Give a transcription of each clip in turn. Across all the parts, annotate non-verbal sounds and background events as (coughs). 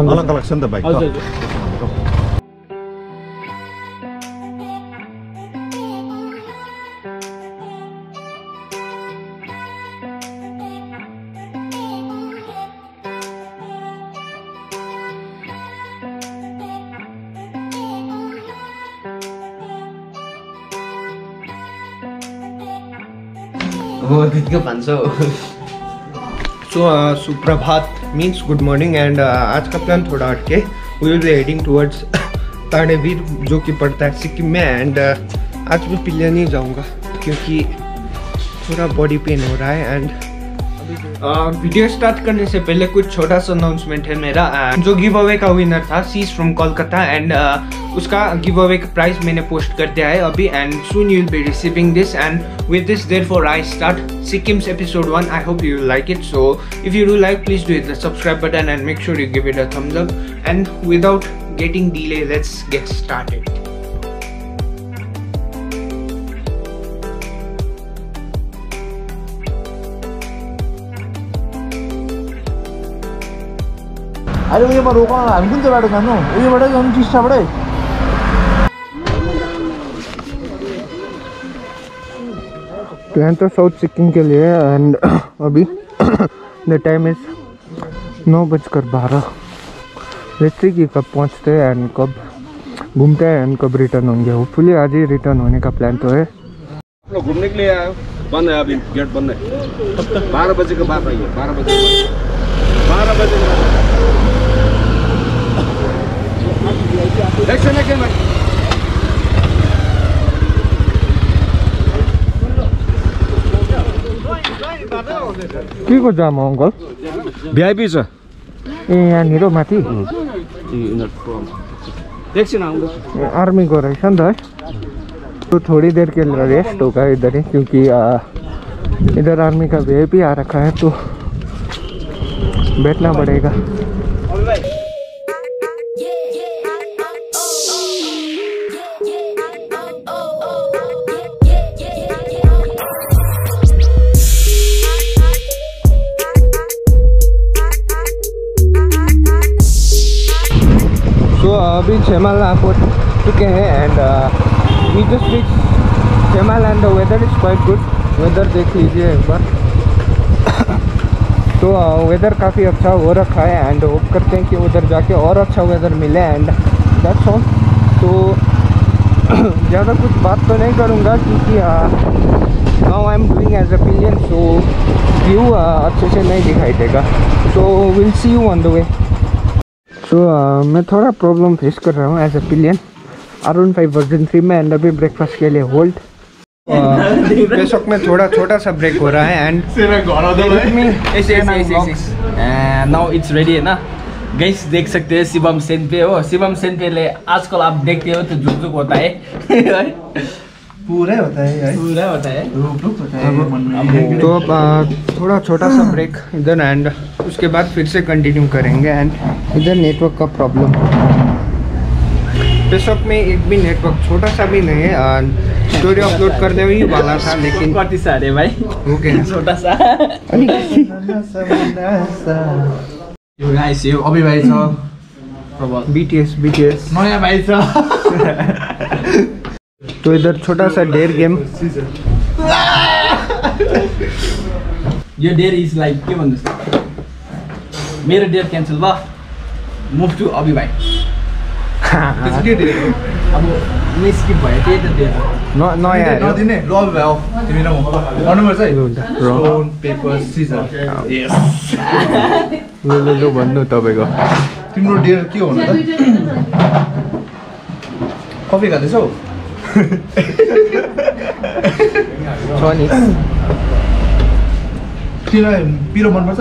अलग अलग छ नि त भाइ म दिनको सो सुप्रभात मीन्स गुड मॉर्निंग एंड आज का प्लान थोड़ा हटके we will be heading towards Tarevir जो कि पड़ता है सिक्किम में एंड आज मैं पिल्ले नहीं जाऊँगा क्योंकि थोड़ा बॉडी पेन हो रहा है एंड वीडियो स्टार्ट करने से पहले कुछ छोटा सा अनाउंसमेंट है मेरा। जो गिव अवे का विनर था सीज फ्रॉम कोलकाता एंड उसका गिव अवे का प्राइस मैंने पोस्ट कर दिया है अभी and soon you will be receiving this and with this therefore I start Sikkim's episode one I hope you like it so if you do like please do it the subscribe button and make sure you give it a up and without getting delay let's get started अहिले उयोमा रोक हामी कुन चाहिँ बाटो जानु उयोबाटै जानु टिस्टाबाटै प्लान तो साउथ सिक्किम के लिए एंड (coughs) अभी द टाइम इज़ नौ बजकर बारह। लेट्स कि कब पहुँचते हैं एंड कब घूमते हैं एंड कब रिटर्न होंगे। होपफुली आज ही रिटर्न होने का प्लान तो है। घूमने के लिए आया बंद है अभी गेट बंद है। बारह बजे के बाद आइए, बारह बजे बारह बजे Action, action, action. के को जाम हो अङ्कल भिआइपी छ ए यहाँनिर माथि ए, आर्मीको रहेछ नि त है तो थोड़ी देर के लिए रेस्ट होगा इधर ही क्योंकि इधर आर्मी का वी आ रखा है तो बैठना पड़ेगा अभी छेमाल आप चुके हैं and we just reach Chemal and the weather is quite good weather देख लीजिए एक बार। (coughs) तो वेदर काफ़ी अच्छा हो रखा है एंड होप करते हैं कि उधर जाके और अच्छा वेदर मिले एंड दैट्स ऑल तो (coughs) ज़्यादा कुछ बात तो नहीं करूँगा, क्योंकि now I am doing as a pillion so view अच्छे से नहीं दिखाई देगा। तो will see you on the way so मैं थोड़ा प्रॉब्लम फेस कर रहा हूँ as a pillion R one five version three में एंड अभी ब्रेकफास्ट के लिए होल्ड पेसोक में थोड़ा छोटा सा ब्रेक हो रहा है एंड नाउ इट्स रेडी है। ना गैस (laughs) देख सकते हैं शिवम सेन पे हो। शिवम सेनपेले आजकल आप देखते हो तो जुक जुक होता है। (laughs) पुरै होता है पूरा होता है। रुक रुक होता है। तो अब थोड़ा छोटा सा ब्रेक इधर एंड उसके बाद फिर से कंटिन्यू करेंगे एंड इधर नेटवर्क का प्रॉब्लम पेसोक में एक भी नेटवर्क छोटा सा भी नहीं है। स्टोरी अपलोड करने ही वाला था लेकिन कति छ अरे भाइ हो छोटा सा। यो गाइस यो अभि भाइ छ प्रबल बीटीएस बीटीएस नयाँ भाइ छ तो इधर छोटा सा डेयर गेम। यो डेयर इज लाइक के भन्नुहोस् मेरो डेयर क्यान्सल भयो मुभ टु अभि भाइ अब मिस्किप भयो त्यही त डेयर न नयाँ। नदिने ल अब भाइ आऊ तिमी र म गर्नुपर्छ है यो हुन्छ र स्टोन पेपर सिजर लु लु लु भन्नु तपाईँको तिम्रो डेयर के हो त कफी खाँदैछौ छ नि तिमीलाई पिरो मनपर्छ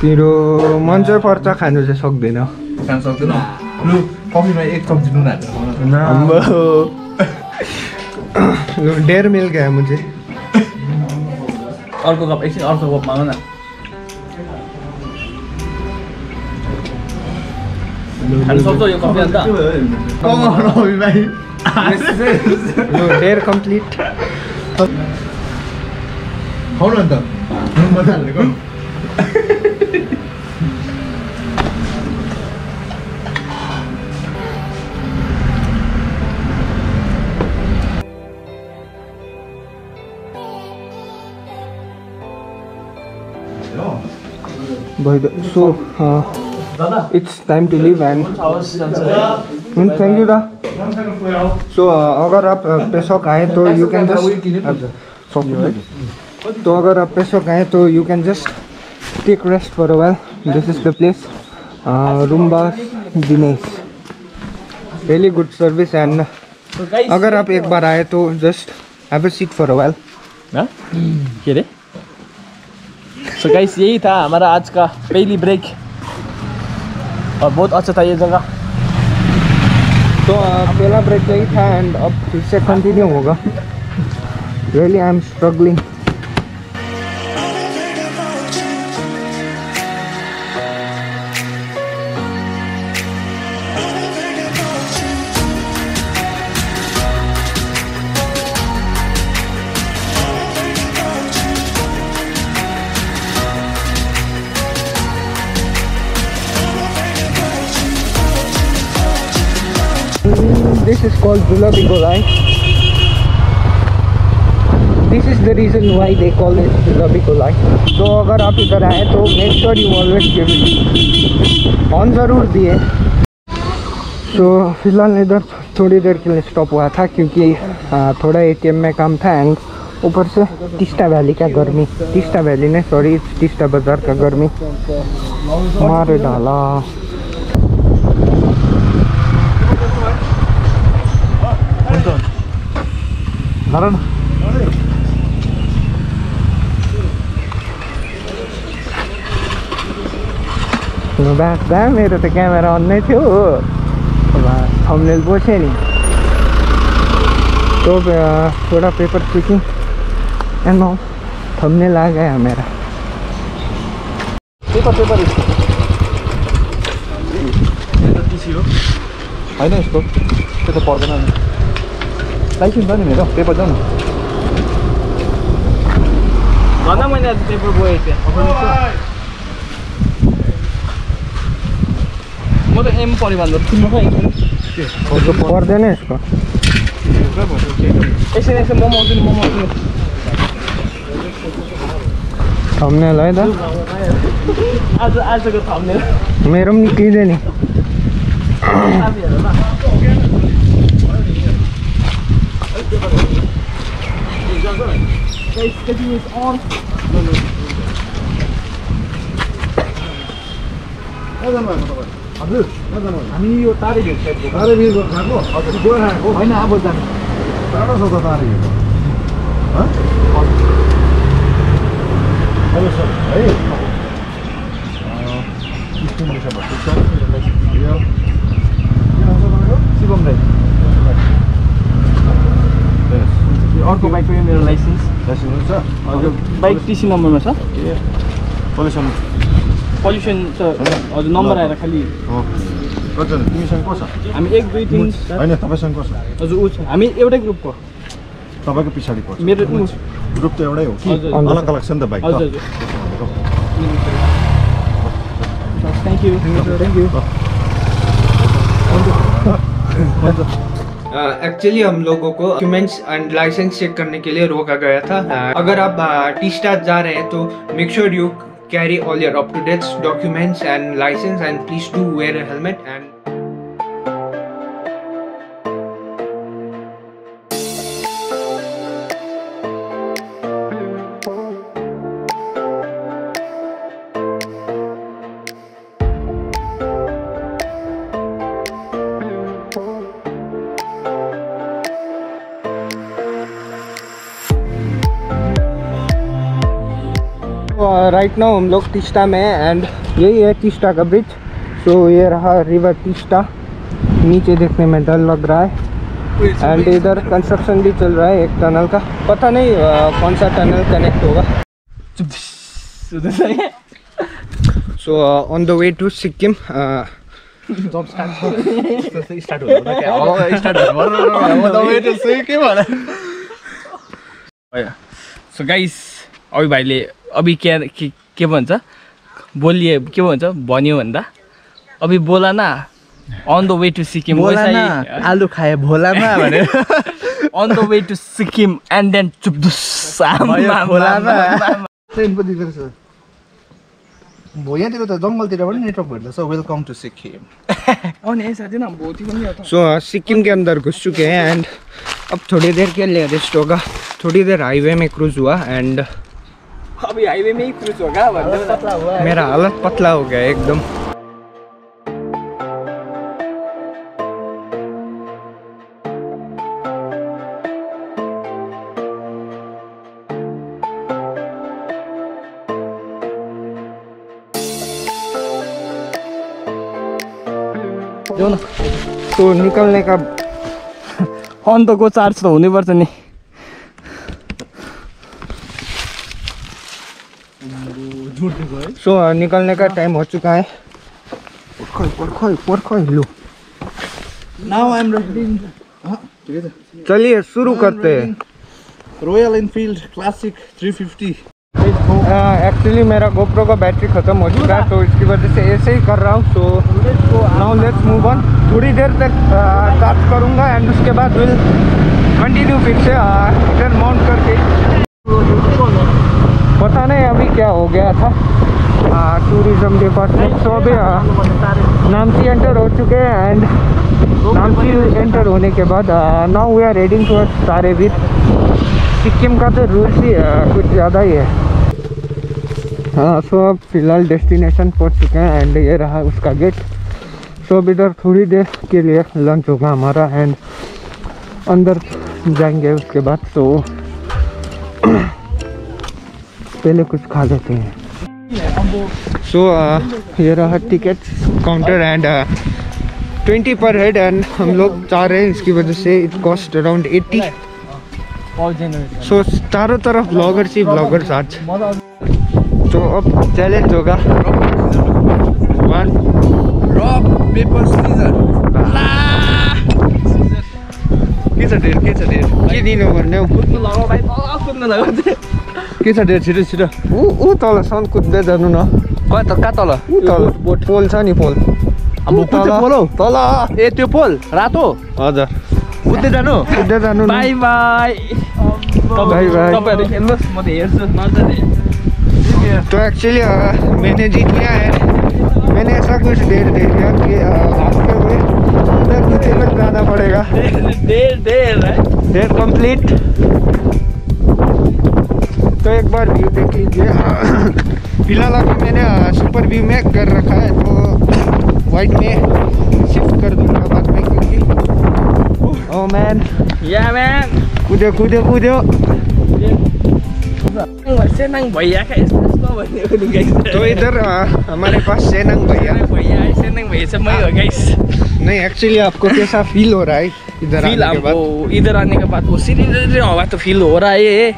पिरो मन चाहिँ पर्छ खानु चाहिँ सक्दैन खान सक्दैन लु कफीमा एक चम्ची नुन हालेर खाऊ न। अम्बो लु डेढ़ मिल गया मुझे अर्को कप एकछिन अर्को कप माग न खानु सक्छौ यो कफी अन्त भाइ you dare complete. Hold on, though. By the so uh, it's time to leave and Thank you da. So, uh, अगर आप uh, पेसोक आए तो यू कैन जस्ट तो अगर आप पेसोक आए तो you can just take rest for a while this is the place Rumba Dinesh really good service and अगर आप एक बार आए तो just have a seat for a while के सो गाइस यही था हमारा आज का पहली ब्रेक और बहुत अच्छा था ये जगह। तो पहला ब्रेक यही था एंड अब फिर से कंटिन्यू होगा। Really I am struggling called Julabi Golai. This is the reason why they call it Julabi Golai. तो अगर आप इधर आए तो make sure you always give on ज़रूर दिए तो फ़िलहाल इधर थोड़ी देर के लिए स्टॉप हुआ था क्योंकि थोड़ा एटीएम में काम था एंड ऊपर से टिस्टा वैली का गर्मी टिस्टा वैली ने सॉरी टिस्टा बाज़ार का गर्मी मारे डाला धर न बाँच्दा मेरो त क्यामेरा अन नै थियो हो थम्नेल पोछे नि तो थोड़ा paper checking and now thumbnail आ गया मेरा पेपर पेपर होइन यसको त्यो त पर्दैन नि लाइसेन्स छ नि मेरो पेपर जाउँ न भन्दा मैले आज पेपर बोकेको थिएँ म त एम परिवार ठुलो खै पर्दैन यसको एकछिन एकछिन मोमो आउँछु नि मोमो आउँछु थम्नेल है त आज आजको थम्ने मेरो पनि निक्लिँदैन नि आफै हेर ल Guys, getting is on. हजुर हामी यो तारे भेट साइडको तारे खाएको हजुर गएर आएको होइन अब जाने टाढो छ त तारे हेलो सर है स्टिम डिसेम्बर ठिक छ यो के आउँछ तपाईँको शिवम राई अर्को बाइकको यो मेरो लाइसेन्स लाइसेन्स छ हजुर बाइक टिसी नम्बरमा छ? पोल्युसन पल्युसन छ हजुर नम्बर आएर खालि। तिमीसँग को छ? हामी एक दुई तिन होइन तपाईँसँग को छ? हजुर ऊ छ। हामी एउटै ग्रुपको। तपाईँको पछाडि पर्छ मेरो ग्रुप त एउटै हो कि। अलग अलग छ नि त बाइक त हजुर। Thank you thank you actually हम लोगों को डॉक्यूमेंट्स एंड लाइसेंस चेक करने के लिए रोका गया था। अगर आप टी स्टार जा रहे हैं तो make sure you carry all your up to dates documents and licence and please do wear a right now हम लोग तिस्ता में एंड यही है तिस्ता का ब्रिज सो so, ये रहा रिवर तिस्ता नीचे देखने में डर लग रहा है. एंड इधर कंस्ट्रक्शन भी चल रहा है एक टनल का. पता नहीं अ, कौन सा टनल कनेक्ट होगा. So on the way to Sikkim so guys Abhi भाइले अभि के के के भन्छ? बोलिए के भन्छ? भन्यो भन्दा अभि बोला न on the way to Sikkim बोला न (laughs) आलु खाए भोलामा भनेर। On the way to Sikkim and then चुप्दुस खोलामा। ट्रेन पनि दिँदो रहेछ भो यहाँतिर त जङ्गलतिर पनि network भेट्दछ। Welcome to Sikkim so Sikkim के अंदर घुस चुके हैं एंड अब थोड़ी देर के लिए रेस्ट होगा। थोड़ी देर हाईवे में क्रूज हुआ एंड अभि हाइवेमै क्रुज हो क्या भन्दै मेरा हालत पतला हो गया एकदम। न तो निकलने का (laughs) अन्तको चार्ज त हुनुपर्छ नि सो uh, निकलने का टाइम हो चुका है। छ चलिए शुरू करते हैं। Royal Enfield Classic three fifty actually मेरा गोप्रो का बैटरी ख़त्म हो चुका है तो इसकी वजह से ऐसे ही कर रहा हूँ so now let's move on थोड़ी देर तक चार्ज करूँगा एंड उसके बाद विल कंटिन्यू फिर से माउंट करके। पता नहीं अभी क्या हो गया था। टूरिज़्म डिपार्टमेंट तो अभी uh, नामची एंटर हो चुके हैं एंड नामची एंटर होने के बाद नाउ वी आर रेडिंग सारे तारेवीर सिक्किम का तो रूल्स ही कुछ ज़्यादा ही है। हाँ सो अब फ़िलहाल डेस्टिनेशन पहुँच चुके हैं एंड ये रहा उसका गेट सो अब इधर थोड़ी देर के लिए लंच होगा हमारा एंड अंदर जाएँगे उसके बाद सो (clears throat) पहले कुछ खा लेते हैं। सो ये रहा ticket counter and twenty per head and हम लोग चाह रहे हैं इसकी वजह से it cost around eighty so चारों तरफ़ ब्लॉगर्स ही ब्लॉगर्स आज। तो अब चैलेंज होगा। वन रक पेपर सिजर के छ डेट के छ डेट के दिनु भन्ने कुद्नु लगाऊ भाइ तल कुद्नु लगाऊ के छ डेट छिटो छिटो। ऊ ऊ तलसम्म कुद्दै जानु न। कहाँ त कहाँ तल? ऊ तल। पोल छ नि पोल। पोल हौ? तल। ए त्यो पोल रातो? हजुर। कुद्दै जानु? कुद्दै जानु बाई बाई। By by. तपाईँहरू खेल्नुहोस् म त हेर्छु तो एक्चुअली मैंने जीत लिया है। मैंने ऐसा कुछ डेट दे दिया कि भागते हुए। उधर नीचे तक जाना पड़ेगा। डेढ डेढ है। डेट कंप्लीट तो एक बार व्यू देख लीजिए फ़िलहाल अभी मैंने सुपर व्यू में कर रखा है तो वाइट में शिफ्ट कर दूँगा बाद में क्योंकि ओ मैन या म्यान कूदो कूदो कूदो। भैया तो इधर हमारे पास सेनंग भैया। भैया है सेनाङ भैया चाहिँ मै हो गाइस नहीं एक्चुअली आपको कैसा फील हो रहा है इधर फिल आने के बाद? इधर आने के बाद वो सीधी हवा तो फील हो रहा है रे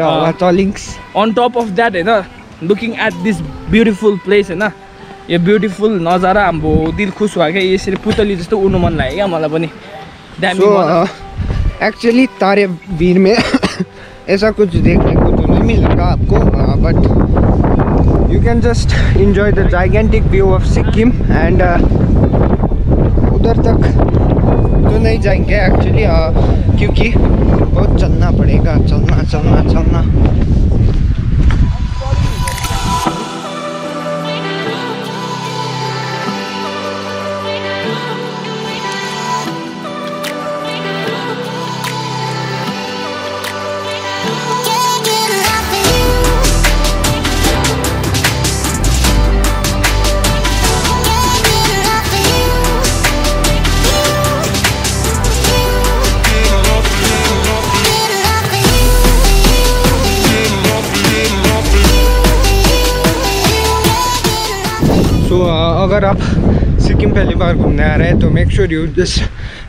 हवा चलिंग्स अन टप अफ द्याट होइन looking at this beautiful place होइन यो ब्युटिफुल नजारा हाम्रो दिल खुस भयो क्या? यसरी पुतली जस्तो उड्नु मन लाग्यो क्या मलाई पनि? एक्चुअली तारे वीर में (coughs) ऐसा कुछ देखने को तो नहीं मिलेगा आपको but you can just enjoy the gigantic view of Sikkim and उधर तक तो नहीं जाएँगे एक्चुअली क्योंकि बहुत चलना पड़ेगा चलना चलना चलना। अगर आप सिक्किम पहली बार घूमने आ रहे हैं तो make sure you this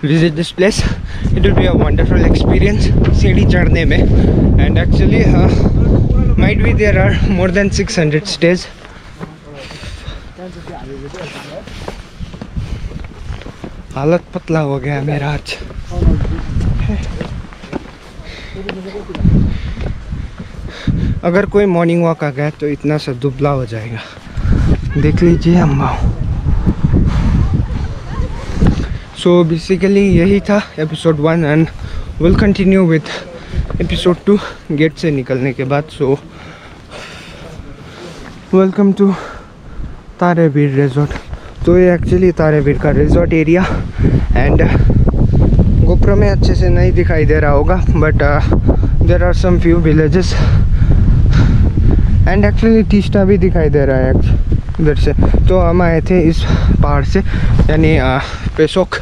visit this place it will be a wonderful experience सीढ़ी चढ़ने में. And actually might be there are more than six hundred stage हालत पतला हो गया मेरा आज. अगर कोई मॉर्निंग वॉक आ गया तो इतना सा दुबला हो जाएगा. देख लीजिए अम्मा। सो बेसिकली यही था episode one and will continue with episode two gate से निकलने के बाद। So welcome to Tarevir resort तो ये एक्चुअली तारेवीर का रिजॉर्ट एरिया एंड गोप्रो में अच्छे से नहीं दिखाई दे रहा होगा but there are some few villages and actually Teesta भी दिखाई दे रहा है। इधर से। तो हम आए थे इस पहाड़ से, यानी पेशोक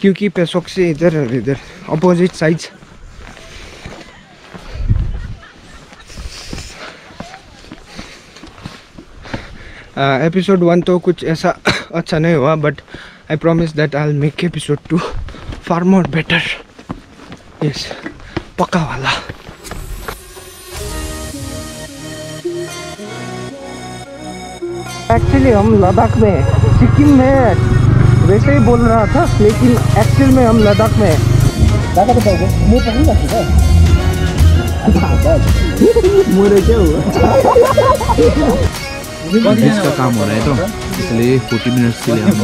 क्योंकि पेशोक से इधर इधर अपोजिट साइड्स एपिसोड वन तो कुछ ऐसा (coughs) अच्छा नहीं हुआ but I promise that I make episode two far more better yes पक्का वाला। एक्चुअली हम लद्दाख में हैं। सिक्किम में वैसे ही बोल रहा था लेकिन एक्चुअल में हम लद्दाख में हैं। ब्रिज का काम हो रहा है तो इसलिए फोर्टी मिनट्स के लिए हम